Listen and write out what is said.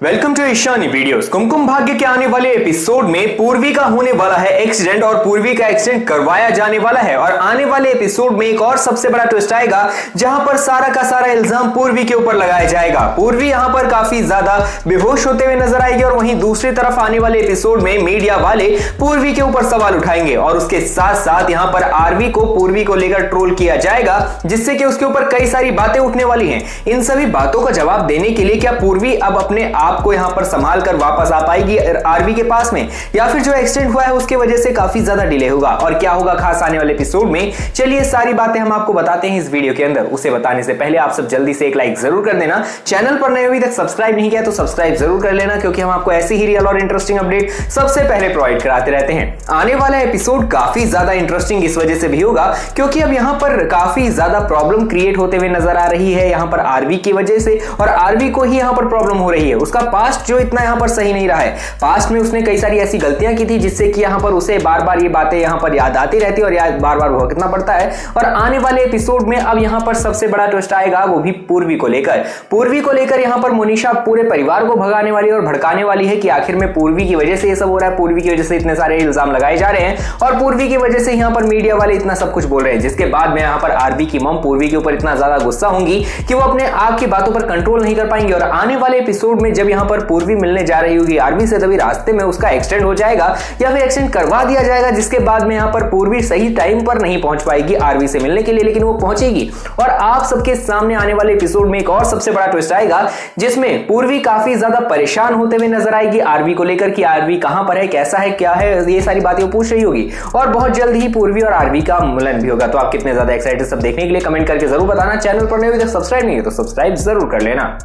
Welcome to Ishani videos Kumkum Bhagya के आने वाले एपिसोड में पूर्वी का होने वाला है एक्सीडेंट और पूर्वी का एक्सीडेंट करवाया जाने वाला है और आने वाले एपिसोड में एक और सबसे बड़ा ट्विस्ट आएगा, जहाँ पर सारा का सारा इल्ज़ाम पूर्वी के ऊपर लगाया जाएगा। पूर्वी यहाँ पर काफ़ी ज़्यादा बेहोश होते हुए नज़र आएगी और वहीं दूसरी तरफ़ आने वाले एपिसोड में मीडिया वाले पूर्वी के ऊपर सवाल उठाएँगे और उसके साथ साथ यहाँ पर आरवी को, पूर्वी को लेकर ट्रोल किया जाएगा, जिससे कि उसके ऊपर कई सारी बातें उठने वाली हैं। इन सभी बातों का जवाब देने के लिए क्या पूर्वी अब अपने आप आपको यहाँ पर संभाल कर वापस आ पाएगी आरवी के पास में, या फिर जो एक्सीडेंट हुआ है उसकी वजह से काफ़ी ज़्यादा डिले होगा। और क्या होगा खास आने वाले एपिसोड में? चलिए, सारी बातें हम आपको बताते हैं इस वीडियो के अंदर। उसे बताने से पहले आप सब जल्दी से एक लाइक ज़रूर कर देना। चैनल पर नए अभी तक सब्सक्राइब नहीं किया तो सब्सक्राइब ज़रूर कर लेना, क्योंकि हम आपको ऐसी ही रियल और इंटरेस्टिंग अपडेट सबसे पहले प्रोवाइड कराते रहते हैं। आने वाला एपिसोड काफ़ी ज़्यादा इंटरेस्टिंग इस वजह से भी होगा, क्योंकि अब यहाँ पर काफ़ी ज़्यादा प्रॉब्लम क्रिएट होते हुए नज़र आ रही है। यहाँ पर आरवी की वजह से, और आरवी को ही यहाँ पर प्रॉब्लम हो रही है। उसका पास्ट जो इतना यहाँ पर सही नहीं रहा है। पास्ट में उसने कई सारी ऐसी गलतियाँ की थी जिससे कि यहाँ पर उसे बार बार ये बातें यहाँ पर याद आती रहती और याद बार बार भुगतना पड़ता है। और आने वाले एपिसोड में अब यहाँ पर सबसे बड़ा ट्विस्ट आएगा वो भी पूर्वी को लेकर। पूर्वी को लेकर यहाँ पर मोनिशा पूरे परिवार को भगाने वाली और भड़काने वाली है कि आखिर में पूर्वी की वजह से ये सब हो रहा है, पूर्वी की वजह से इतने सारे इल्ज़ाम लगाए जा रहे हैं और पूर्वी की वजह से यहाँ पर मीडिया वाले इतना सब कुछ बोल रहे हैं, जिसके बाद में यहाँ पर आरबी की मम पूर्वी के ऊपर इतना ज़्यादा गुस्सा होंगी कि वो अपने आप की बातों पर कंट्रोल नहीं कर पाएँगे। और आने वाले एपिसोड में जब यहाँ पर पूर्वी मिलने जा रही होगी। आर्मी से तभी रास्ते में उसका एक्सटेंड हो जाएगा या फिर एक्सटेंड करवा दिया जाएगा, जिसके बाद में यहाँ पर पूर्वी सही टाइम पर नहीं पहुँच पाएगी आर्मी से मिलने के लिए, लेकिन वो पहुंचेगी। और आप सबके सामने आने वाले एपिसोड में एक और सबसे बड़ा ट्विस्ट आएगा, जिसमें पूर्वी काफ़ी ज़्यादा परेशान होते हुए नज़र आएगी आरवी को लेकर कि आरवी कहाँ पर है, कैसा है, क्या है, ये सारी बातें पूछ रही होगी। और बहुत जल्द ही पूर्वी और आर्मी का मिलन भी होगा। तो आप कितने ज़्यादा एक्साइटेड सब देखने के लिए कमेंट करके ज़रूर बताना। चैनल पर नहीं सब्सक्राइब नहीं है तो सब्सक्राइब ज़रूर कर लेना।